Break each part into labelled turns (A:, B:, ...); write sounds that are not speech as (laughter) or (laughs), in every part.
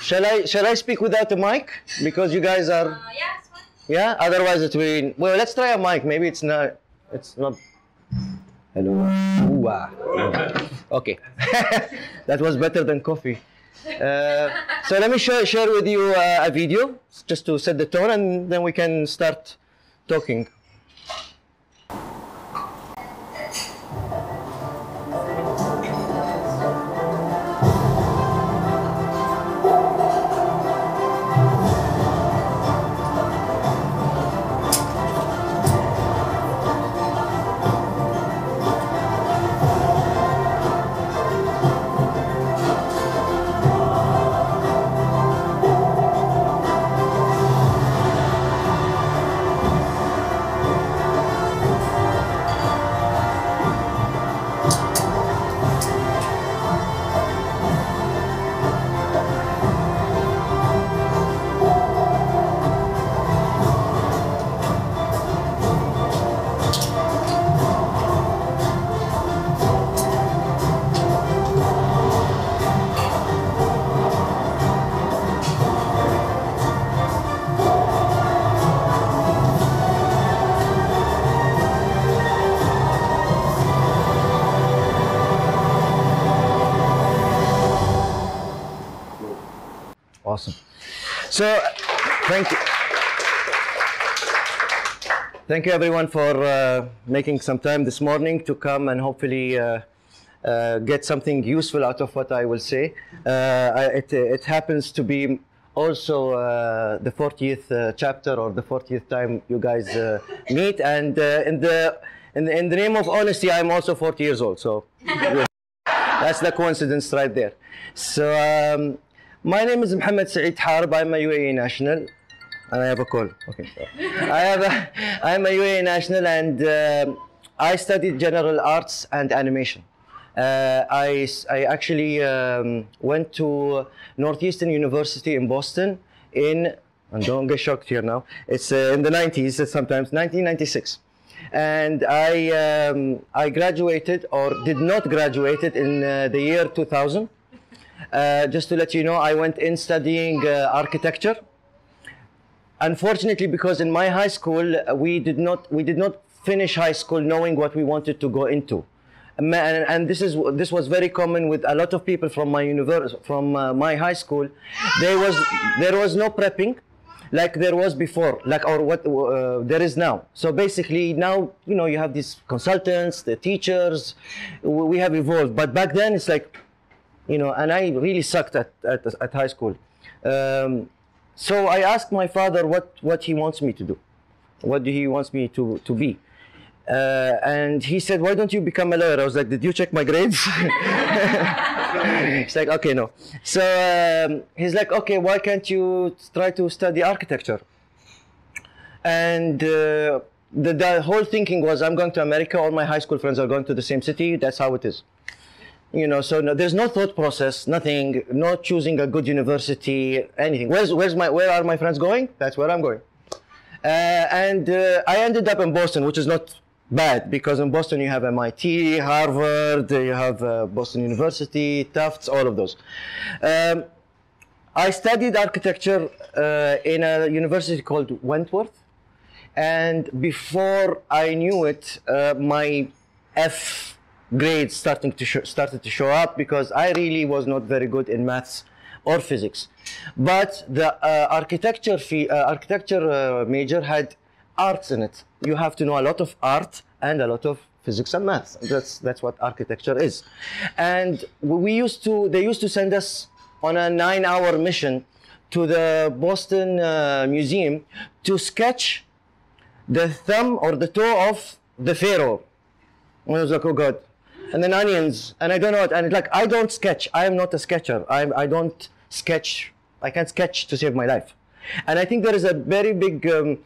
A: Shall I shall I speak without a mic because you guys are
B: Uh, yeah,
A: yeah. Otherwise it will. Well, let's try a mic. Maybe it's not. It's not. Hello. Ooh, ah. Okay. (laughs) that was better than coffee. Uh, so let me share, share with you uh, a video just to set the tone, and then we can start talking. So, thank you. Thank you everyone for uh, making some time this morning to come and hopefully uh, uh, get something useful out of what I will say. Uh, it, it happens to be also uh, the 40th uh, chapter or the 40th time you guys meet, and in the in the, in the name of honesty, I'm also 40 years old. So. (laughs) That's the coincidence right there. So, um, my name is Mohammed Saeed Harib. I'm a UAE national. And I have a call. Okay. I have a, (laughs) I'm a UAE national and um I studied general arts and animation. Uh, I, I actually um, went to Northeastern University in Boston in, and don't get shocked here now, it's uh, in the 90s it's sometimes, 1996 and I um, I graduated or did not graduate in uh, the year 2000. Uh, just to let you know, I went in studying uh, architecture. Unfortunately, because in my high school uh, we did not we did not finish high school knowing what we wanted to go into. And, and this is this was very common with a lot of people from my universe from uh, my high school. There was there was no prepping like there was before, like or what uh, there is now. So basically now, you know, you have these consultants, the teachers, we have evolved. But back then it's like, you know, and I really sucked at, at, at high school. Um, so I asked my father what, what he wants me to do. What do he wants me to, to be? Uh, and he said, why don't you become a lawyer? I was like, did you check my grades? (laughs) He's like, okay, no. So um, he's like, okay, why can't you try to study architecture? And uh, the, the whole thinking was, I'm going to America. All my high school friends are going to the same city. That's how it is. You know, so no, there's no thought process, nothing, not choosing a good university, anything. Where's, where's my, where are my friends going? That's where I'm going. Uh, and uh, I ended up in Boston, which is not bad because in Boston you have MIT, Harvard, you have uh, Boston University, Tufts, all of those. Um, I studied architecture uh, in a university called Wentworth, and before I knew it, uh, my F grades starting to started to show up because I really was not very good in maths or physics. But the uh, architecture fee, uh, architecture uh, major had arts in it. You have to know a lot of art and a lot of physics and maths. That's that's what architecture is. And we used to they used to send us on a nine-hour mission to the Boston uh, Museum to sketch the thumb or the toe of the pharaoh. And I was like, oh God. And then onions, and I don't know. And like, I don't sketch. I am not a sketcher. I, I don't sketch. I can't sketch to save my life. And I think there is a very big, um,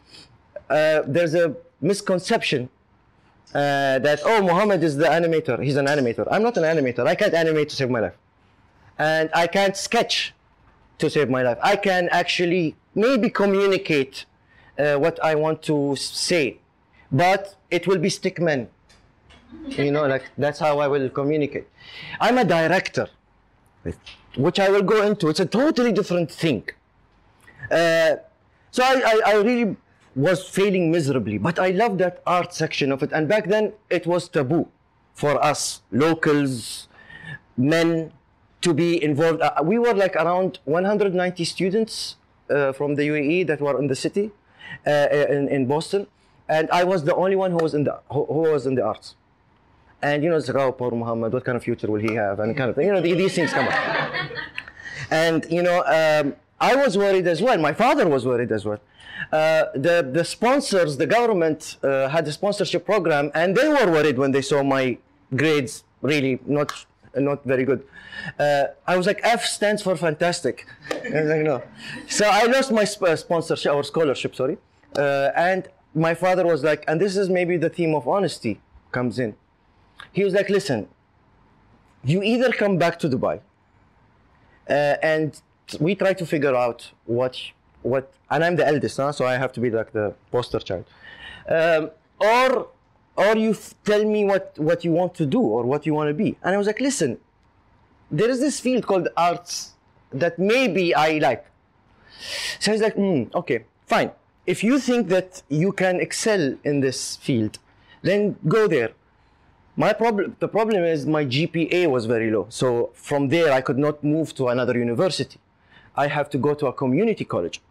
A: uh, there's a misconception uh, that, oh, Muhammad is the animator. He's an animator. I'm not an animator. I can't animate to save my life. And I can't sketch to save my life. I can actually maybe communicate uh, what I want to say, but it will be stickman. You know, like that's how I will communicate. I'm a director. which I will go into. It's a totally different thing. Uh, so I, I, I really was failing miserably, but I loved that art section of it. And back then, it was taboo for us locals, men, to be involved. Uh, we were like around 190 students uh, from the UAE that were in the city, uh, in, in Boston, and I was the only one who was in the who, who was in the arts. And you know, like, oh, poor Muhammad, what kind of future will he have? And kind of, thing. you know, these things come up. (laughs) and you know, um, I was worried as well. My father was worried as well. Uh, the the sponsors, the government uh, had a sponsorship program, and they were worried when they saw my grades really not not very good. Uh, I was like, F stands for fantastic. (laughs) and like, no. So I lost my sp- uh, sponsorship or scholarship, sorry. Uh, and my father was like, and this is maybe the theme of honesty comes in. He was like, listen, you either come back to Dubai, uh, and we try to figure out what what, and I'm the eldest, huh? so I have to be like the poster child, um, or or you f- tell me what what you want to do or what you want to be. And I was like, listen, there is this field called arts that maybe I like. So I was like, mm, okay, fine. If you think that you can excel in this field, then go there. My problem, the problem is my GPA was very low. So from there, I could not move to another university. I have to go to a community college,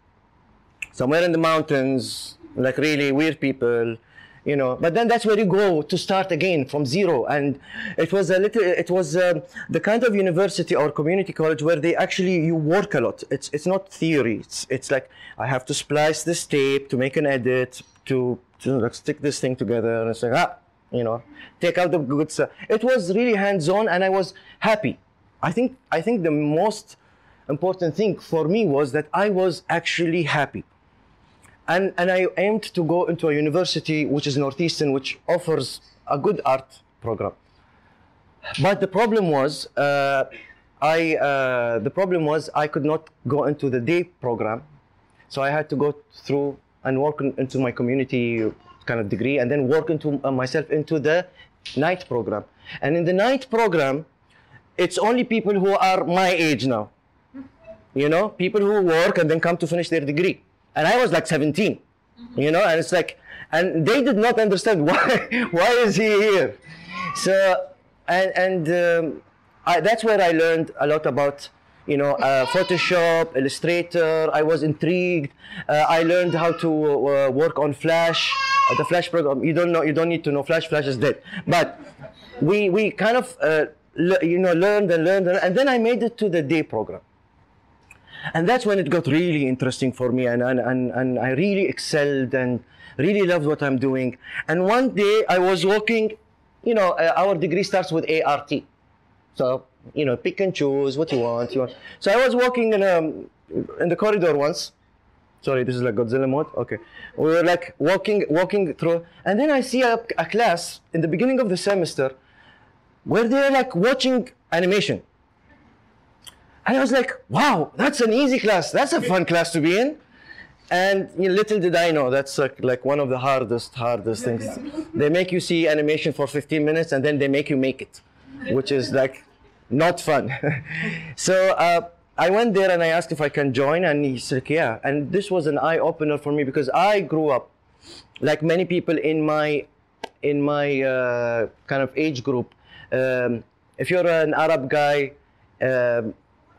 A: somewhere in the mountains, like really weird people, you know. But then that's where you go to start again from zero. And it was a little, it was um, the kind of university or community college where they actually you work a lot. It's it's not theory. It's it's like I have to splice this tape to make an edit to to like stick this thing together, and it's like ah you know, take out the good stuff. It was really hands-on, and I was happy. I think I think the most important thing for me was that I was actually happy, and and I aimed to go into a university which is Northeastern, which offers a good art program. But the problem was, uh, I uh, the problem was I could not go into the day program, so I had to go through and work in, into my community kind of degree and then work into uh, myself into the night program. And in the night program, it's only people who are my age now. You know, people who work and then come to finish their degree. And I was like 17, you know, and it's like, and they did not understand (laughs) why, why is he here? So, and, and um, I, that's where I learned a lot about you know, uh, Photoshop, Illustrator. I was intrigued. Uh, I learned how to uh, work on Flash, uh, the Flash program. You don't know, you don't need to know Flash. Flash is dead. But we we kind of uh, you know learned and learned, and, and then I made it to the day program. And that's when it got really interesting for me, and, and, and, and I really excelled and really loved what I'm doing. And one day I was walking, you know, uh, our degree starts with ART. So you know, pick and choose what you want. You want. So I was walking in um in the corridor once. Sorry, this is like Godzilla mode. Okay, we were like walking walking through, and then I see a, a class in the beginning of the semester where they're like watching animation. And I was like, wow, that's an easy class. That's a fun class to be in. And you know, little did I know that's like, like one of the hardest, hardest things. They make you see animation for 15 minutes and then they make you make it, which is like not fun. (laughs) so uh, I went there and I asked if I can join, and he said, yeah. And this was an eye opener for me because I grew up, like many people in my in my uh, kind of age group. Um, if you're an Arab guy um,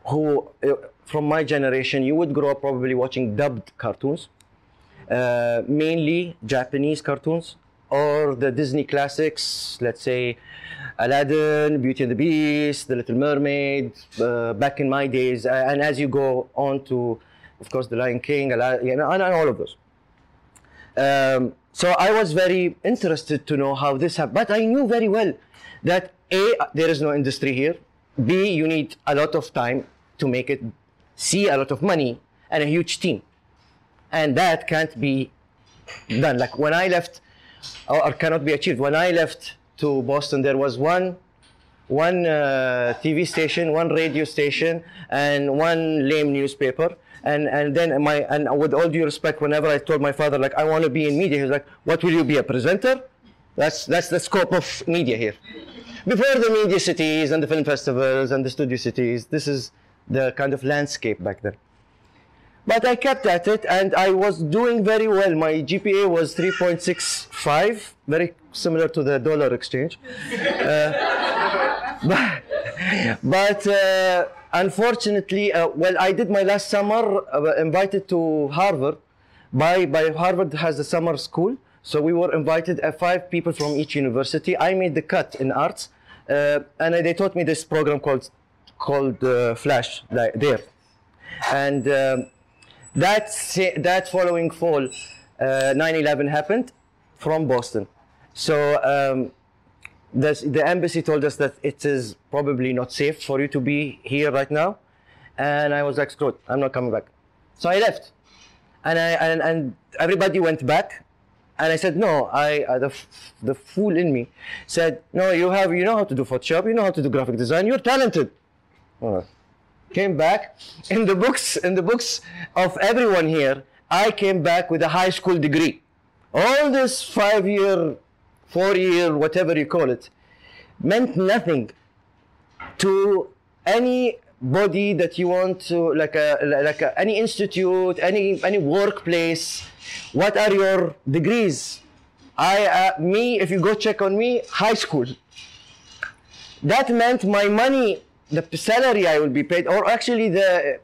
A: who, uh, from my generation, you would grow up probably watching dubbed cartoons, uh, mainly Japanese cartoons or the Disney classics, let's say Aladdin, Beauty and the Beast, The Little Mermaid, uh, back in my days, uh, and as you go on to, of course, The Lion King, Aladdin, and, and all of those. Um, so I was very interested to know how this happened, but I knew very well that A, there is no industry here, B, you need a lot of time to make it, C, a lot of money, and a huge team. And that can't be done. Like when I left, or, or cannot be achieved. When I left to Boston, there was one one uh, TV station, one radio station, and one lame newspaper. And and then my and with all due respect, whenever I told my father like I want to be in media, he was like, "What will you be a presenter?" That's that's the scope of media here. before the media cities and the film festivals and the studio cities. This is the kind of landscape back then. But I kept at it and I was doing very well. My GPA was 3.65, very similar to the dollar exchange. (laughs) Uh, but (laughs) but uh, unfortunately, uh, well, I did my last summer uh, invited to Harvard. By, by Harvard has a summer school. So we were invited, uh, five people from each university. I made the cut in arts. Uh, and they taught me this program called, called uh, Flash like, there. And um, that, that following fall, 9-11 happened from Boston. So um, this, the embassy told us that it is probably not safe for you to be here right now. And I was like, screw I'm not coming back. So I left. And, I, and, and everybody went back. And I said, no, I, uh, the, the fool in me said, no, you have, you know how to do Photoshop, you know how to do graphic design, you're talented. Came back in the books, in the books of everyone here, I came back with a high school degree. All this five year, four year, whatever you call it, meant nothing to any body that you want to like a like a, any institute any any workplace. What are your degrees? I uh, me if you go check on me high school. That meant my money the salary i will be paid or actually the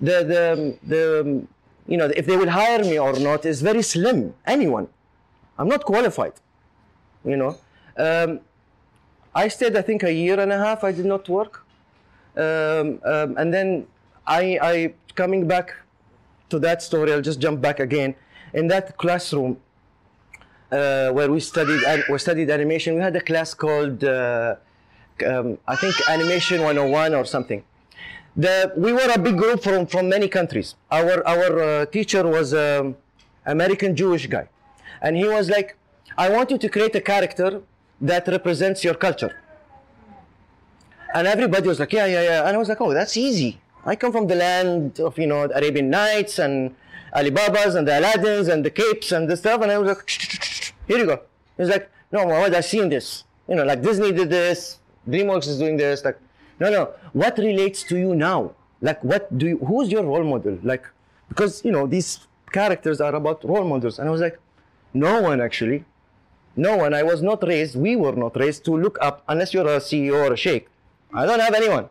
A: the the, the you know if they will hire me or not is very slim anyone i'm not qualified you know um, I stayed, I think, a year and a half. I did not work, um, um, and then I, I coming back to that story. I'll just jump back again. In that classroom uh, where we studied, we studied animation, we had a class called, uh, um, I think, Animation 101 or something. The, we were a big group from, from many countries. Our, our uh, teacher was an American Jewish guy. And he was like, I want you to create a character that represents your culture. And everybody was like, yeah, yeah, yeah. And I was like, oh, that's easy. I come from the land of, you know, Arabian Nights and Alibabas and the Aladdins and the capes and the stuff. And I was like, here you go. He was like, no, Mohammed, I've seen this. You know, like Disney did this, DreamWorks is doing this. Like, no, no. What relates to you now? Like, what do you, who's your role model? Like, because, you know, these characters are about role models. And I was like, no one actually. No one. I was not raised, we were not raised to look up unless you're a CEO or a sheikh. I don't have anyone.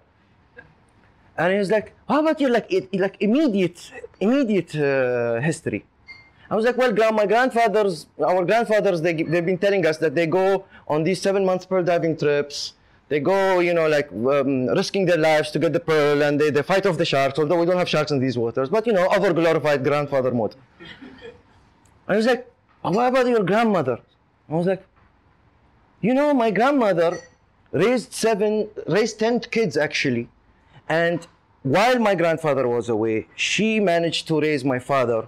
A: And he was like, how about your like it, like immediate immediate uh, history? I was like, well, my grandfathers, our grandfathers, they, they've been telling us that they go on these seven months pearl diving trips. They go, you know, like um, risking their lives to get the pearl, and they, they fight off the sharks. Although we don't have sharks in these waters, but you know, over glorified grandfather mode. I was like, what about your grandmother? I was like, you know, my grandmother raised seven, raised 10 kids actually. And while my grandfather was away, she managed to raise my father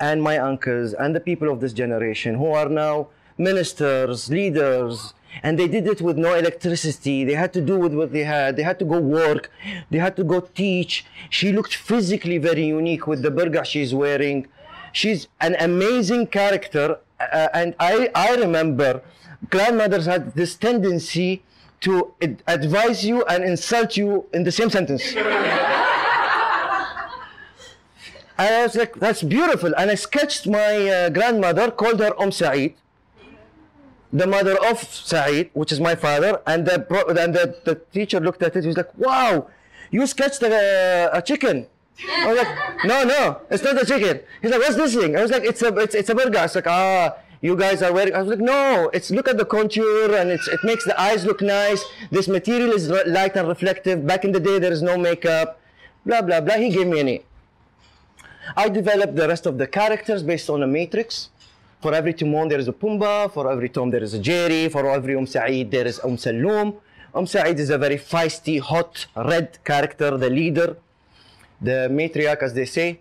A: and my uncles and the people of this generation who are now ministers, leaders, and they did it with no electricity. They had to do with what they had. They had to go work. They had to go teach. She looked physically very unique with the burqa she's wearing. She's an amazing character. Uh, and I, I remember grandmothers had this tendency to advise you and insult you in the same sentence. (laughs) I was like, that's beautiful. And I sketched my uh, grandmother, called her Om Saeed, the mother of Saeed, which is my father. And the, pro- and the, the teacher looked at it, he was like, wow, you sketched a, a chicken. I was like, no, no, it's not a chicken. He's like, what's this thing? I was like, it's a, it's, it's a burger. It's like, ah, you guys are wearing. I was like, no, it's look at the contour and it's, it makes the eyes look nice. This material is light and reflective. Back in the day, there is no makeup. Blah blah blah. He gave me an A. I developed the rest of the characters based on a matrix. For every Timon, there is a Pumbaa. For every Tom, there is a Jerry. For every Um Saeed, there is Um Saloom. Um Saeed is a very feisty, hot, red character, the leader, the matriarch, as they say.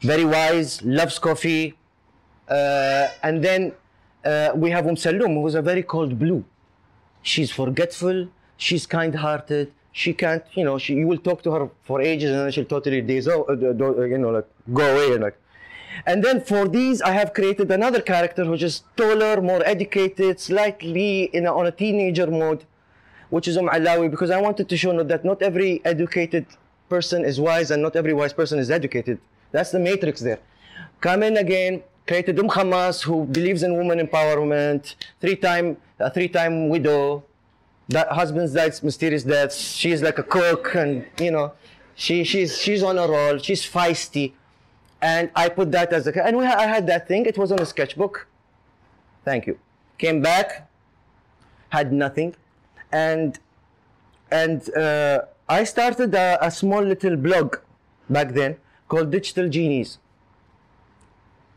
A: Very wise, loves coffee. Uh, and then uh, we have Um Saloom, who is a very cold blue. She's forgetful. She's kind-hearted. She can't, you know, she, you will talk to her for ages and then she'll totally uh, you know, like go away and like. And then for these, I have created another character which is taller, more educated, slightly in a, on a teenager mode, which is Umm Alawi, because I wanted to show that not every educated person is wise and not every wise person is educated. That's the matrix there. Come in again, created Umm Khamas, who believes in woman empowerment, three-time, a three-time widow, that husband's died mysterious deaths. She's like a cook, and you know, she she's she's on a roll. She's feisty, and I put that as a and we, I had that thing. It was on a sketchbook. Thank you. Came back, had nothing, and and uh, I started a, a small little blog back then called Digital Genies.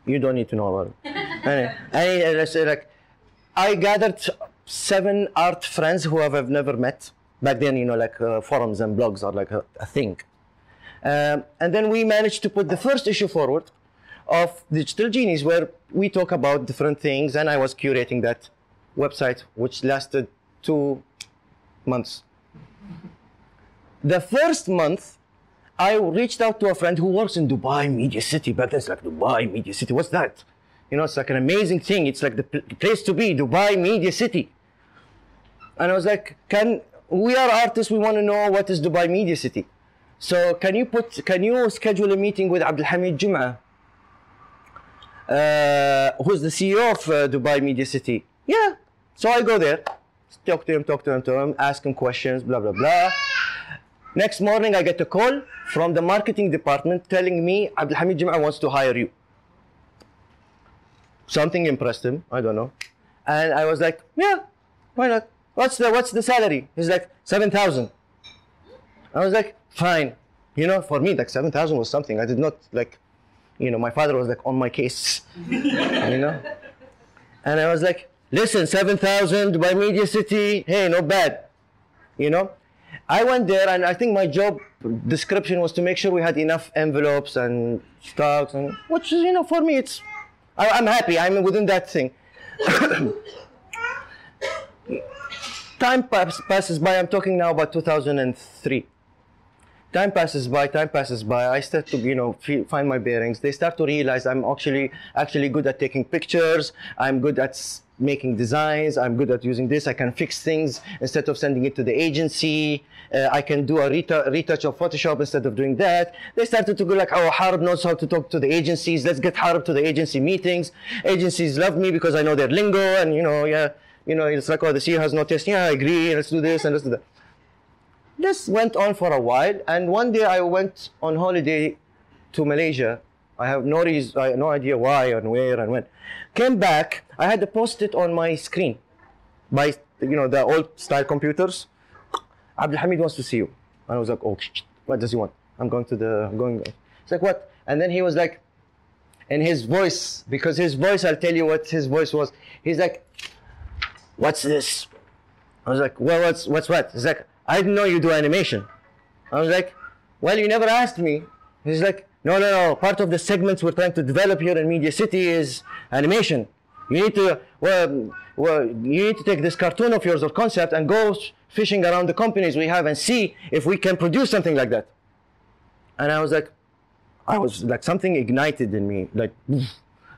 A: You don't need to know about it. (laughs) anyway, I, let's say like I gathered seven art friends who I've I've never met. Back then, you know, like uh, forums and blogs are like a, a thing. Um, and then we managed to put the first issue forward of Digital Genies, where we talk about different things, and I was curating that website, which lasted two months. The first month, I reached out to a friend who works in Dubai Media City. Back then, it's like Dubai Media City. What's that? You know, it's like an amazing thing. It's like the pl- place to be, Dubai Media City. And I was like, can we are artists? We want to know what is Dubai Media City. So can you put? Can you schedule a meeting with Abdul Hamid Jum'a, uh, who's the CEO of uh, Dubai Media City? Yeah. So I go there, talk to him, talk to him, to him, ask him questions, blah blah blah. Next morning, I get a call from the marketing department telling me Abdul Hamid Jum'a wants to hire you. Something impressed him. I don't know. And I was like, yeah, why not? What's the what's the salary? He's like seven thousand. I was like, fine. You know, for me, like seven thousand was something. I did not like, you know, my father was like on my case. (laughs) you know, and I was like, listen, seven thousand by Media City. Hey, not bad. You know, I went there, and I think my job description was to make sure we had enough envelopes and stocks, and which is, you know, for me, it's I, I'm happy. I'm within that thing. (coughs) time pass, passes by. I'm talking now about 2003. Time passes by. Time passes by. I start to, you know, feel, find my bearings. They start to realize I'm actually actually good at taking pictures. I'm good at making designs. I'm good at using this. I can fix things instead of sending it to the agency. Uh, I can do a retouch of Photoshop instead of doing that. They started to go like, oh, Harib knows how to talk to the agencies. Let's get Harib to the agency meetings. Agencies love me because I know their lingo and, you know, yeah, you know, it's like, oh, the CEO has no taste. Yeah, I agree. Let's do this and let's do that. This went on for a while, and one day I went on holiday to Malaysia. I have no reason, I have no idea why and where and when. Came back, I had to post it on my screen by, you know, the old style computers. Abdul Hamid wants to see you. And I was like, oh, what does he want? I'm going to the, I'm going. It's like, what? And then he was like, in his voice, because his voice, I'll tell you what his voice was. He's like, what's this? I was like, well, what's, what's what? He's like, I didn't know you do animation. I was like, well, you never asked me. He's like, no, no, no. Part of the segments we're trying to develop here in Media City is animation. You need to, well, well, you need to take this cartoon of yours or concept and go fishing around the companies we have and see if we can produce something like that. And I was like, I was like something ignited in me. Like,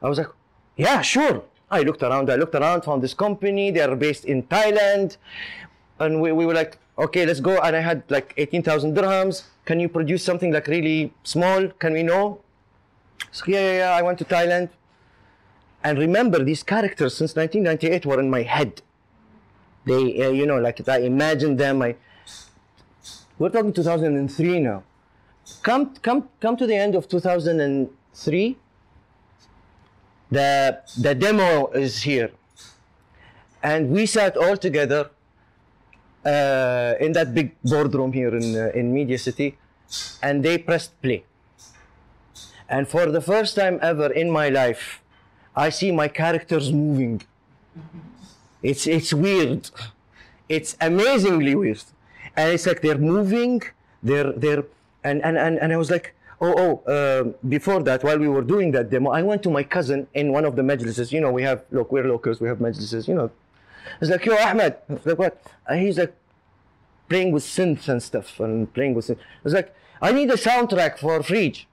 A: I was like, yeah, sure. I looked around, I looked around, found this company. They are based in Thailand. And we, we were like, okay, let's go. And I had like 18,000 dirhams. Can you produce something like really small? Can we know? So, yeah, yeah, yeah. I went to Thailand. And remember, these characters since 1998 were in my head. They, uh, you know, like I imagined them. I, we're talking 2003 now. Come, come, come to the end of 2003. The the demo is here, and we sat all together uh, in that big boardroom here in uh, in Media City, and they pressed play. And for the first time ever in my life, I see my characters moving. It's it's weird. It's amazingly weird. And it's like they're moving, they're they're and and and, and I was like, oh oh, uh, before that, while we were doing that demo, I went to my cousin in one of the majlises. You know, we have look, we're locals, we have majlises, you know. It's like, yo, Ahmed. I was like, what? And he's like playing with synths and stuff and playing with synths. It's like, I need a soundtrack for Freej.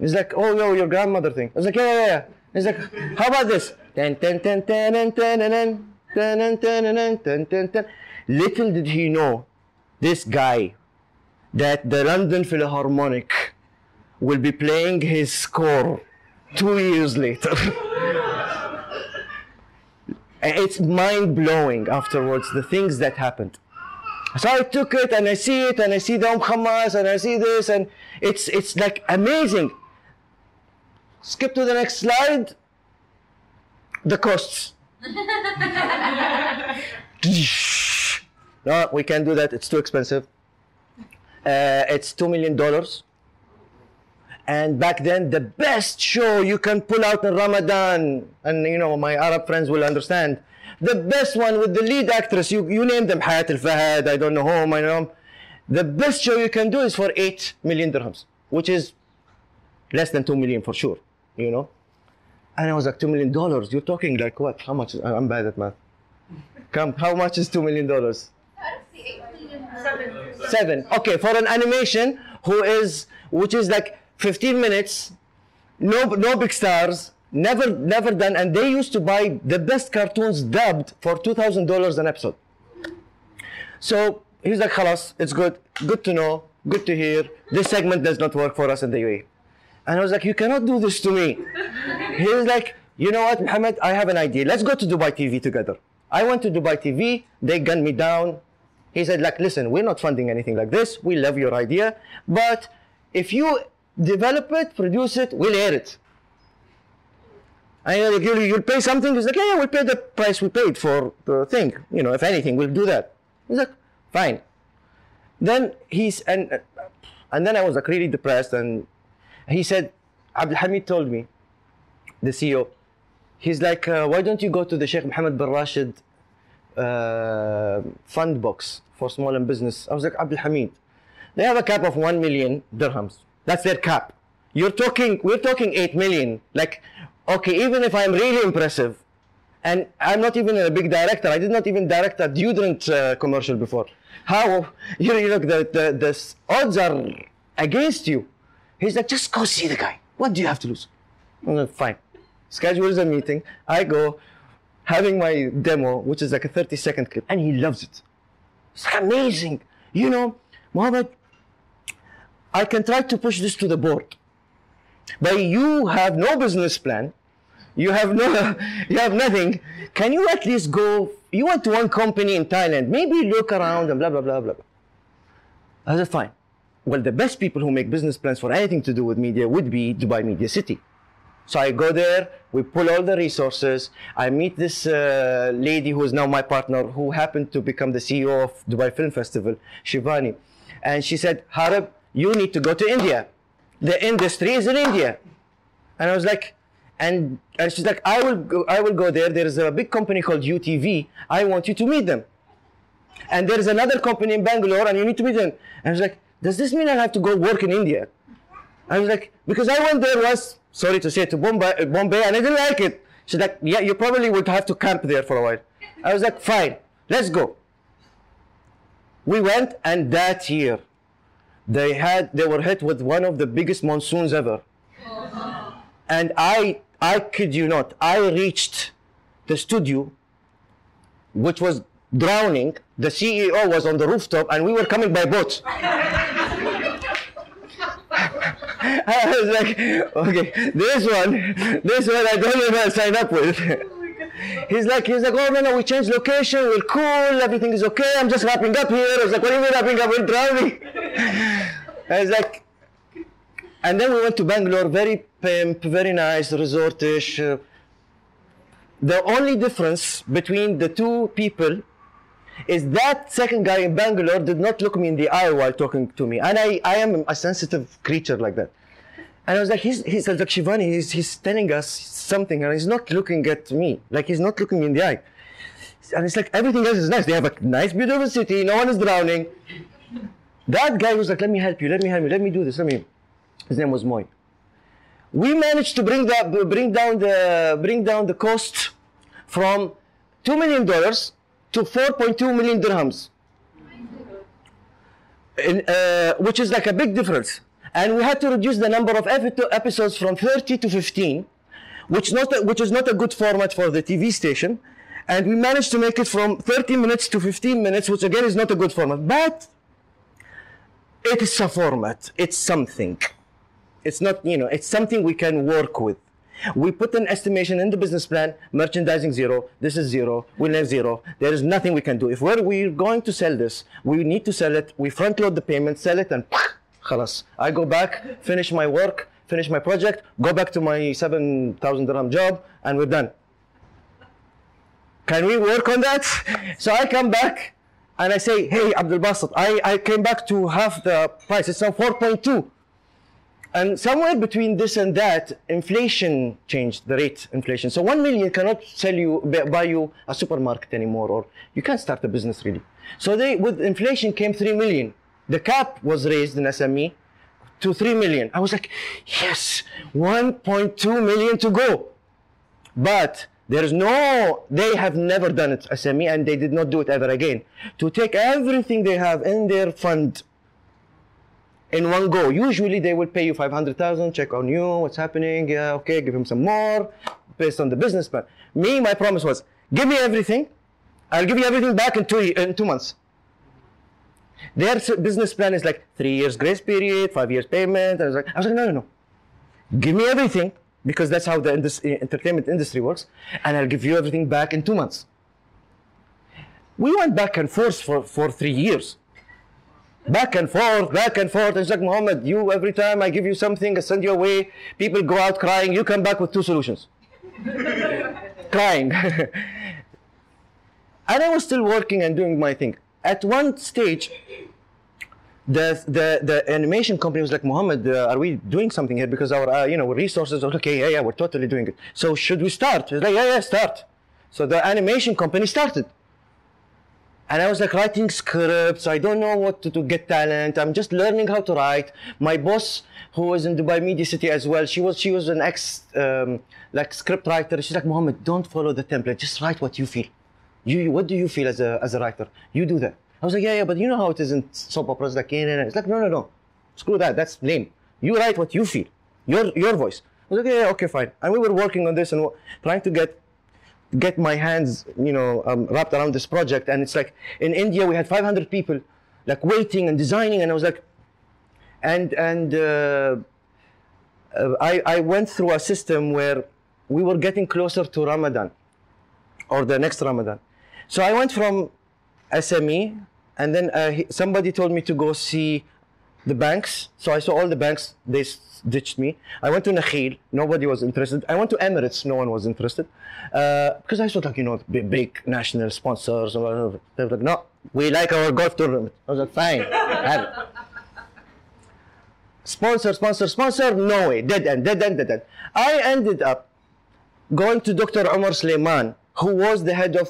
A: He's like, oh, yo, your grandmother thing. I was like, yeah, yeah, yeah. He's like, how about this? Ten, ten, ten, ten, ten, ten, ten, ten, ten. Little did he know, this guy, that the London Philharmonic will be playing his score two years later. It's mind blowing afterwards, the things that happened. So I took it and I see it and I see the Om Khamas and I see this and it's, it's like amazing. Skip to the next slide. The costs. (laughs) no, we can't do that. It's too expensive. Uh, it's two million dollars. And back then, the best show you can pull out in Ramadan, and you know my Arab friends will understand. The best one with the lead actress, you, you name them, Hayat Al Fahad, I don't know whom, I know. The best show you can do is for 8 million dirhams, which is less than 2 million for sure, you know. And I was like, $2 million, you're talking like what? How much? Is, I'm bad at math. Come, how much is $2 million?
B: Seven.
A: Seven. Okay, for an animation who is, which is like 15 minutes, no, no big stars, never, never done, and they used to buy the best cartoons dubbed for $2,000 an episode. So he's like, "Khalas, it's good, good to know, good to hear. This segment does not work for us in the UAE." And I was like, "You cannot do this to me." He's like, "You know what, Mohammed? I have an idea. Let's go to Dubai TV together." I went to Dubai TV. They gunned me down. He said, "Like, listen, we're not funding anything like this. We love your idea, but if you develop it, produce it, we'll air it." And you'll, you'll pay something? He's like, yeah, yeah, we'll pay the price we paid for the thing. You know, if anything, we'll do that. He's like, fine. Then he's, and, and then I was like really depressed and he said, Abdul Hamid told me, the CEO, he's like, uh, why don't you go to the Sheikh Mohammed bin Rashid uh, fund box for small and business? I was like, Abdul Hamid, they have a cap of 1 million dirhams. That's their cap. You're talking, we're talking 8 million. Like, okay, even if I'm really impressive, and I'm not even a big director, I did not even direct a deodorant uh, commercial before. How, (laughs) you you look, the, the, the odds are against you. He's like, just go see the guy. What do you have to lose? Like, fine. Schedules a meeting. I go, having my demo, which is like a 30 second clip, and he loves it. It's amazing. You know, Mohammed, I can try to push this to the board. But you have no business plan. You have no, (laughs) you have nothing. Can you at least go? You went to one company in Thailand. Maybe look around and blah blah blah blah. blah. I said, fine. Well, the best people who make business plans for anything to do with media would be Dubai Media City. So I go there, we pull all the resources. I meet this uh, lady who is now my partner, who happened to become the CEO of Dubai Film Festival, Shivani. And she said, Harib, you need to go to India. The industry is in India. And I was like, and, and she's like, I will, go, I will go there. There is a big company called UTV. I want you to meet them. And there is another company in Bangalore, and you need to meet them. And I was like, does this mean I have to go work in India? I was like, because I went there once, sorry to say, to Bombay, Bombay, and I didn't like it. She's like, yeah, you probably would have to camp there for a while. I was like, fine, let's go. We went, and that year, they had, they were hit with one of the biggest monsoons ever. And I, I kid you not, I reached the studio, which was drowning. The CEO was on the rooftop, and we were coming by boat. (laughs) I was like, okay, this one, this one I don't even sign up with. He's like, he's like, oh no, no, we changed location, we're cool, everything is okay, I'm just wrapping up here. I was like, what are you wrapping up? We're drowning. I was like, and then we went to Bangalore, very pimp, very nice, resortish. Uh, the only difference between the two people is that second guy in Bangalore did not look me in the eye while talking to me. And I, I am a sensitive creature like that. And I was like, he's, he's like, Shivani, he's, he's telling us something and he's not looking at me. Like, he's not looking me in the eye. And it's like, everything else is nice. They have a nice, beautiful city. No one is drowning. That guy was like, let me help you. Let me help you. Let me do this. Let me. His name was Moy. We managed to bring that, bring down the, bring down the cost from $2 million to 4.2 million dirhams. In, uh, which is like a big difference. And we had to reduce the number of episodes from 30 to 15, which, not a, which is not a good format for the TV station. And we managed to make it from 30 minutes to 15 minutes, which again is not a good format. But it is a format. It's something. It's not, you know, it's something we can work with. We put an estimation in the business plan, merchandising zero, this is zero, we'll have zero. There is nothing we can do. If we're, we're going to sell this, we need to sell it, we front load the payment, sell it, and (sniffs) خلاص. I go back, finish my work, finish my project, go back to my 7,000 dirham job, and we're done. Can we work on that? So I come back and I say, hey, Abdul Basit, I, I came back to half the price. It's now 4.2. And somewhere between this and that, inflation changed the rate, inflation. So one million cannot sell you, buy you a supermarket anymore, or you can't start a business really. So they, with inflation came three million. The cap was raised in SME to three million. I was like, yes, 1.2 million to go. But there is no, they have never done it SME and they did not do it ever again. To take everything they have in their fund in one go. Usually they will pay you 500,000, check on you, what's happening, yeah, okay, give him some more based on the business plan. Me, my promise was, give me everything, I'll give you everything back in two, in two months. Their business plan is like three years grace period, five years payment. I was like, I was like, no, no, no. Give me everything because that's how the entertainment industry works, and I'll give you everything back in two months. We went back and forth for, for three years. Back and forth, back and forth. It's like, Muhammad, you, every time I give you something, I send you away, people go out crying, you come back with two solutions. (laughs) crying. (laughs) and I was still working and doing my thing. At one stage, the, the, the animation company was like, Mohammed, uh, are we doing something here? Because our, uh, you know, resources okay, yeah, yeah, we're totally doing it. So should we start? He's like, yeah, yeah, start. So the animation company started. And I was like writing scripts. I don't know what to, to get talent. I'm just learning how to write. My boss, who was in Dubai Media City as well, she was she was an ex um, like script writer. She's like, Mohammed, don't follow the template. Just write what you feel. You what do you feel as a as a writer? You do that. I was like, yeah, yeah, but you know how it is in soap operas, like, yeah, yeah. it's like, no, no, no, screw that. That's lame. You write what you feel, your your voice. I was like, yeah, yeah okay, fine. And we were working on this and trying to get get my hands, you know, um, wrapped around this project. And it's like in India, we had 500 people like waiting and designing. And I was like, and, and uh, uh, I, I went through a system where we were getting closer to Ramadan or the next Ramadan. So I went from SME and then uh, he, somebody told me to go see the banks. So I saw all the banks, they ditched me. I went to Nakheel, nobody was interested. I went to Emirates, no one was interested. Uh, because I thought like, you know, big, big national sponsors or whatever. They were like, no, we like our golf tournament. I was like, fine, (laughs) have it. Sponsor, sponsor, sponsor, no way, dead end, dead end, dead end. I ended up going to Dr. Omar Sleiman, who was the head of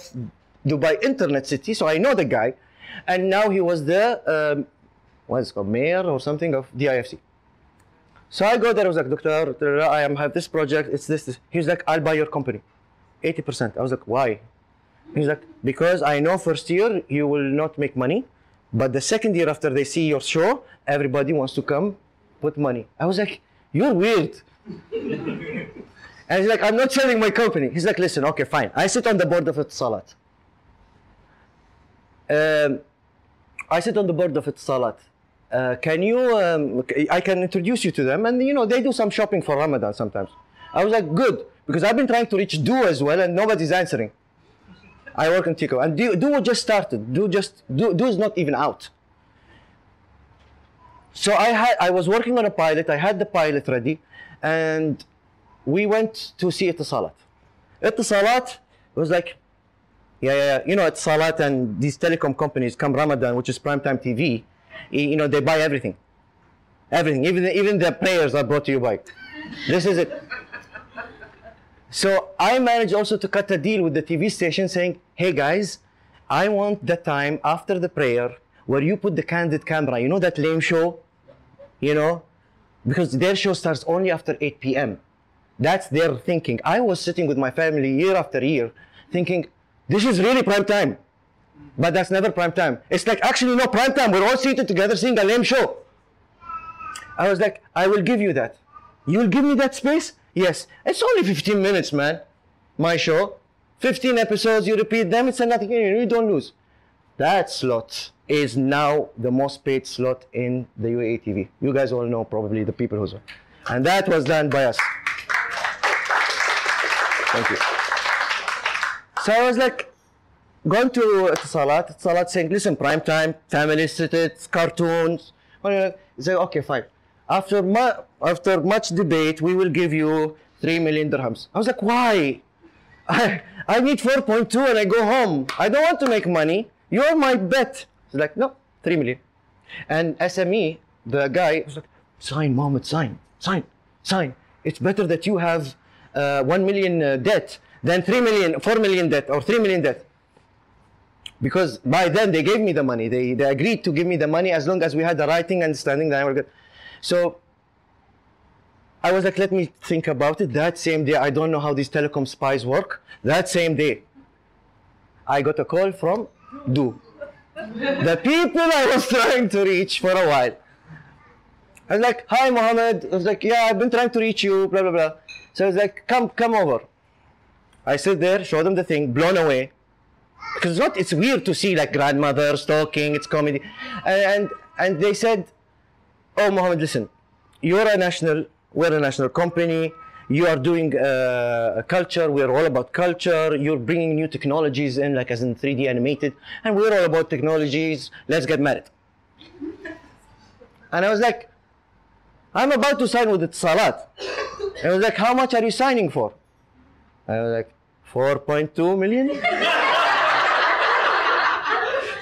A: Dubai Internet City, so I know the guy, and now he was the um, what's it called, mayor or something of the IFC. So I go there, I was like, Doctor, I am have this project, it's this, this. He's like, I'll buy your company. 80%. I was like, why? He's like, because I know first year you will not make money, but the second year after they see your show, everybody wants to come put money. I was like, you're weird. (laughs) and he's like, I'm not selling my company. He's like, listen, okay, fine. I sit on the board of Etisalat. Um, I sit on the board of Etisalat. Uh, can you, um, I can introduce you to them. And, you know, they do some shopping for Ramadan sometimes. I was like, good, because I've been trying to reach Du as well, and nobody's answering. I work in TECOM. And Du, Du just started. Du just, Do, Du is not even out. So I had, I was working on a pilot. I had the pilot ready, and we went to see Etisalat. Etisalat was like, yeah, yeah. You know, Etisalat and these telecom companies come Ramadan, which is primetime TV you know, they buy everything. Everything. Even, even the prayers are brought to you by. This is it. So I managed also to cut a deal with the TV station saying, hey guys, I want the time after the prayer where you put the candid camera. You know that lame show? You know? Because their show starts only after 8 p.m. That's their thinking. I was sitting with my family year after year thinking, this is really prime time. But that's never prime time. It's like actually no prime time. We're all seated together seeing a lame show. I was like, I will give you that. You will give me that space? Yes. It's only 15 minutes, man. My show. 15 episodes, you repeat them, it's nothing, you don't lose. That slot is now the most paid slot in the UAE TV. You guys all know probably the people who's and that was done by us. Thank you. So I was like, going to Salat, Salat saying, listen, prime time, family seated, cartoons. It's like, okay, fine. After, mu- after much debate, we will give you 3 million dirhams. I was like, why? (laughs) I, I need 4.2 and I go home. I don't want to make money. You're my bet. He's like, no, 3 million. And SME, the guy, was like, sign, Mohammed, sign, sign, sign. It's better that you have uh, 1 million uh, debt than 3 million, 4 million debt or 3 million debt. Because by then they gave me the money. They, they agreed to give me the money as long as we had the writing understanding that I was good. So I was like, let me think about it. That same day, I don't know how these telecom spies work. That same day, I got a call from Du. the people I was (laughs) trying to reach for a while. I was like, hi, Mohammed. I was like, yeah, I've been trying to reach you, blah, blah, blah. So I was like, come, come over. I sit there, show them the thing, blown away. Because it's not, it's weird to see like grandmothers talking, it's comedy. And, and, and they said, oh, Mohammed, listen, you're a national, we're a national company. You are doing uh, culture. We're all about culture. You're bringing new technologies in, like as in 3D animated, and we're all about technologies. Let's get married. and I was like, I'm about to sign with the Salat. I was like, how much are you signing for? I was like, 4.2 million.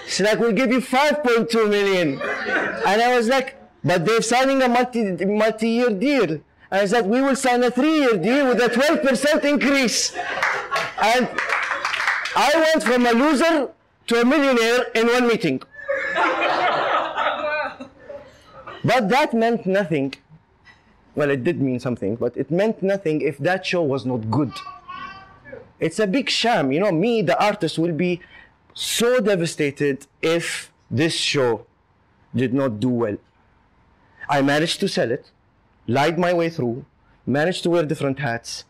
A: She's like, we'll give you 5.2 million. And I was like, but they're signing a multi, multi-year deal. I said, we will sign a three-year deal with a 12% increase. And I went from a loser to a millionaire in one meeting. but that meant nothing. Well, it did mean something, but it meant nothing if that show was not good. It's a big sham. You know, me, the artist, will be so devastated if this show did not do well. I managed to sell it, lied my way through, managed to wear different hats,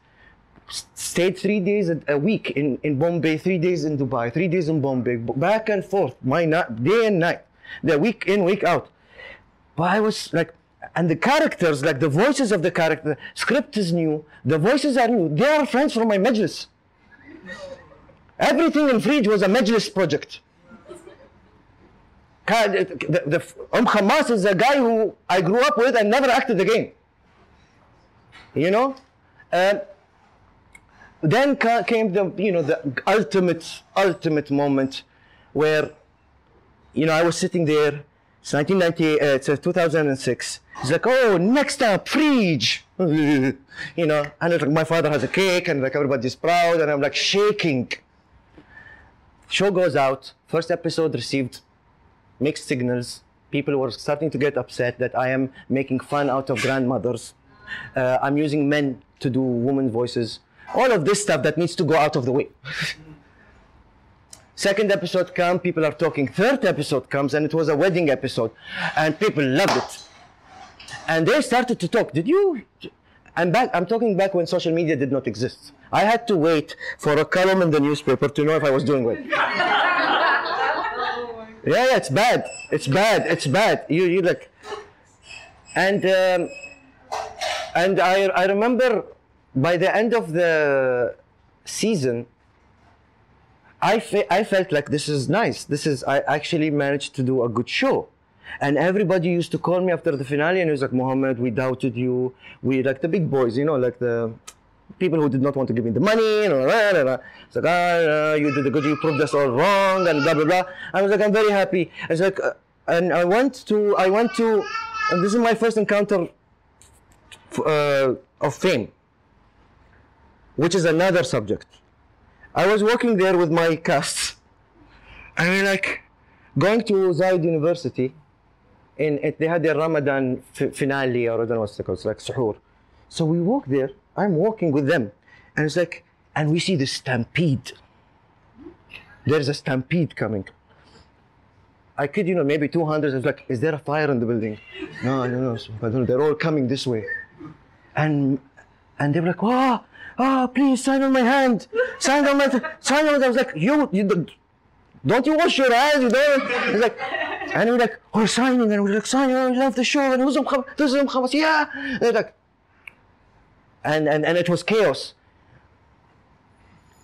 A: stayed three days a, week in, in Bombay, three days in Dubai, three days in Bombay, back and forth, my night, day and night, the week in, week out. But I was like, and the characters, like the voices of the character, script is new, the voices are new. They are friends from my majlis. Everything in Freej was a majlis project. The, um Khamas is a guy who I grew up with and never acted again. You know? Um, then came the, you know, the ultimate, ultimate moment where, you know, I was sitting there. It's 1990, uh, it's uh, 2006. It's like, oh, next up, Freej. (laughs) you know, and like my father has a cake and like everybody's proud and I'm like shaking. Show goes out. First episode received mixed signals. People were starting to get upset that I am making fun out of grandmothers. Uh, I'm using men to do women voices. All of this stuff that needs to go out of the way. (laughs) Second episode comes, people are talking. Third episode comes, and it was a wedding episode, and people loved it. And they started to talk. Did you? I'm back. I'm talking back when social media did not exist. I had to wait for a column in the newspaper to know if I was doing well. (laughs) Yeah, yeah, it's bad. It's bad. It's bad. You, you like, and um, and I, I remember by the end of the season, I, fe- I felt like this is nice. This is I actually managed to do a good show, and everybody used to call me after the finale, and it was like, Mohammed, we doubted you. We like the big boys, you know, like the people who did not want to give me the money. And blah, blah, blah. It's like, ah, you did good, you proved us all wrong, and blah blah blah. I was like, I'm very happy. It's like, uh, and I went to, I went to, and this is my first encounter uh, of fame, which is another subject. I was working there with my cast. I mean, like, going to Zayed University, in they had their Ramadan finale, or I don't know what's it called, it's like suhoor. So we walk there, I'm walking with them, and it's like, and we see the stampede. There's a stampede coming. I kid you know, maybe 200. I was like, is there a fire in the building? No, I don't know. I don't know. They're all coming this way. And And they were like, oh, oh, please sign on my hand. Sign on my, sign on my, I was like, you, you don't- you wash your hands? You don't. He's like, and we were like, we're signing, and we we're like, signing, I love the show, and who's Muhammad? This is yeah. And they're like, and, and, and it was chaos.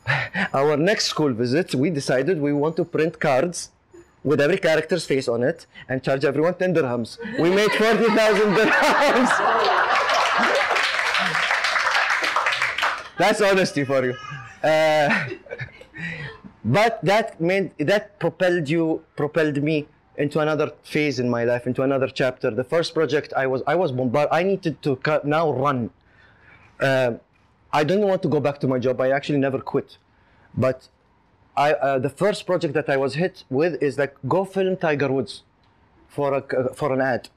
A: (sighs) Our next school visit, we decided we want to print cards with every character's face on it and charge everyone 10 dirhams. We made 40,000 (laughs) dirhams. (laughs) That's honesty for you. Uh, (laughs) but that meant that propelled you, propelled me into another phase in my life, into another chapter. The first project I was, I was bombarded. I needed to cut, now run. Uh, I didn't want to go back to my job. I actually never quit, but I, uh, the first project that I was hit with is like go film Tiger Woods for a for an ad.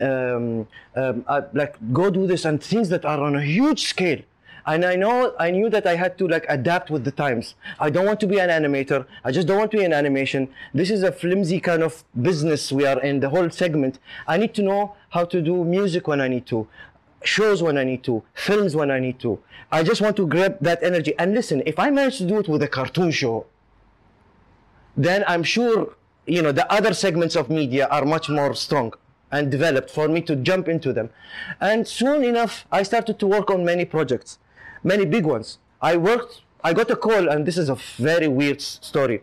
A: Um, um, I, like go do this and things that are on a huge scale. And I know I knew that I had to like adapt with the times. I don't want to be an animator. I just don't want to be an animation. This is a flimsy kind of business we are in. The whole segment. I need to know how to do music when I need to, shows when I need to, films when I need to. I just want to grab that energy. And listen, if I manage to do it with a cartoon show, then I'm sure you know the other segments of media are much more strong and developed for me to jump into them. And soon enough, I started to work on many projects, many big ones. I worked. I got a call, and this is a very weird story.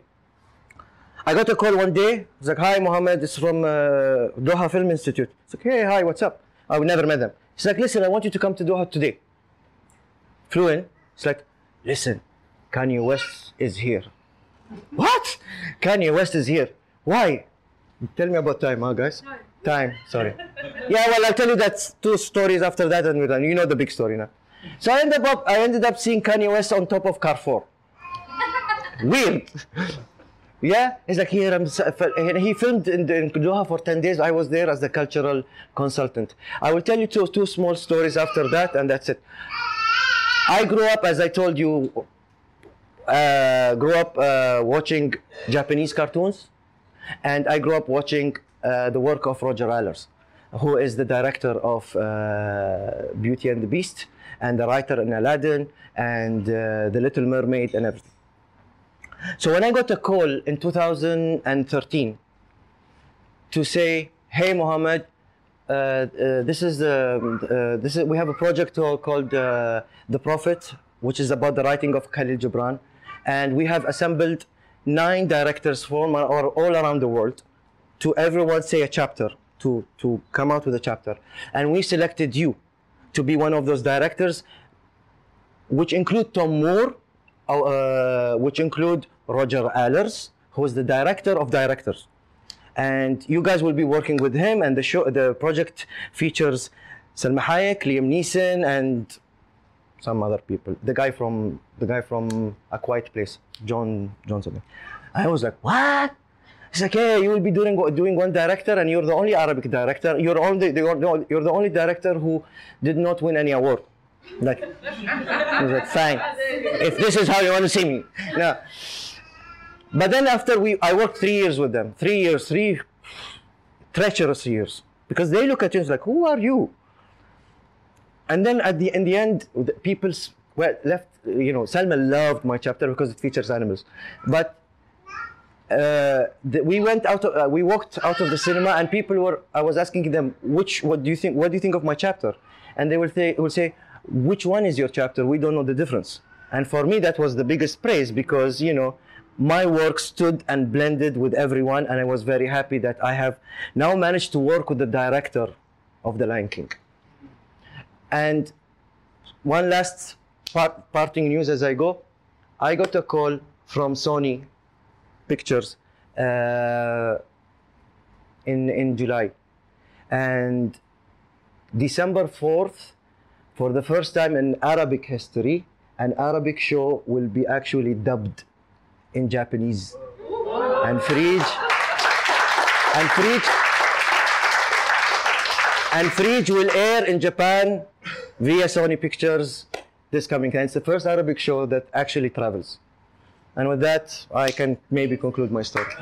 A: I got a call one day. It's like, "Hi, Mohammed. It's from uh, Doha Film Institute." It's like, "Hey, hi. What's up?" I would never met them. It's like, "Listen, I want you to come to Doha today." Flew in. It's like, "Listen, Kanye West is here." What? Kanye West is here. Why? Tell me about time, huh, guys? Time. Sorry. (laughs) yeah, well, I'll tell you that two stories after that, and we're done. You know the big story now. So I ended up, I ended up seeing Kanye West on top of Carrefour. (laughs) Weird. Yeah, he's like here. I'm. and He filmed in, in Doha for ten days. I was there as the cultural consultant. I will tell you two two small stories after that, and that's it. I grew up, as I told you, uh, grew up uh, watching Japanese cartoons, and I grew up watching uh, the work of Roger Allers, who is the director of uh, Beauty and the Beast and the writer in Aladdin and uh, The Little Mermaid and everything. So when I got a call in 2013 to say, "Hey, Mohammed, uh, uh, this is the uh, this is we have a project called, uh, The Prophet, which is about the writing of Khalil Gibran, and we have assembled nine directors from or all around the world to everyone say a chapter to to come out with a chapter, and we selected you to be one of those directors, which include Tomm Moore, uh, which include Roger Allers, who is the director of directors. And you guys will be working with him and the show the project features Salma Hayek, Liam Neeson and some other people. The guy from the guy from A Quiet Place John John something. I was like what He's like, yeah, you will be doing doing one director, and you're the only Arabic director. You're only you're the you're the only director who did not win any award. Like, I was like, fine. If this is how you want to see me, no. But then after we, I worked three years with them. Three years, three treacherous years, because they look at you and like, who are you? And then at the in the end, the people well left. You know, Salma loved my chapter because it features animals, but uh, we went out. Of, uh, we walked out of the cinema, and people were. I was asking them, which what do you think? What do you think of my chapter? And they will say, will say, which one is your chapter? We don't know the difference. And for me, that was the biggest praise because you know, my work stood and blended with everyone, and I was very happy that I have now managed to work with the director of The Lion King. And one last part, parting news as I go, I got a call from Sony Pictures uh, in in July, and December fourth, for the first time in Arabic history, an Arabic show will be actually dubbed in Japanese, and Freej, and Freej, and Freej will air in Japan via Sony Pictures this coming time. It's the first Arabic show that actually travels. And with that, I can maybe conclude my story.